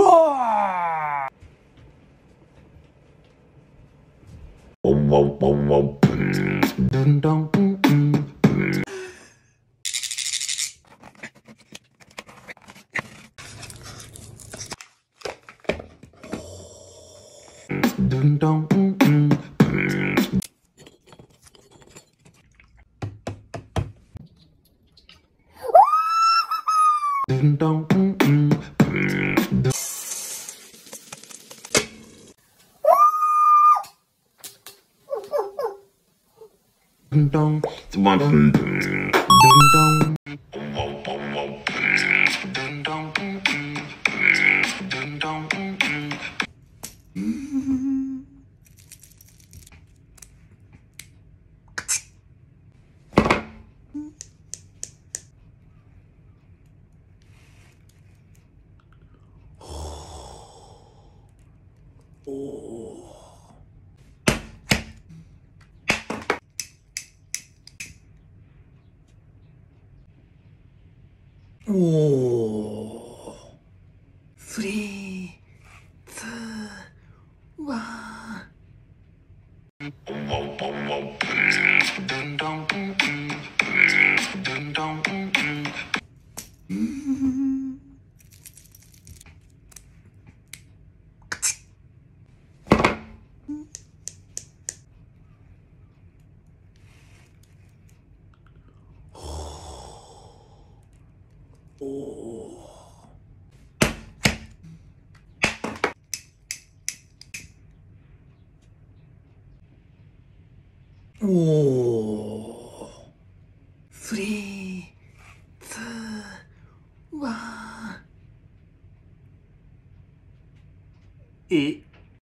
Ah! Dun mm mm. Dun mm mm. Dun dong. Dun dong. Dun dong. Dun dong dong. Dong. Dun dong mm Three, two, one. おおおおスリーツーワン。え？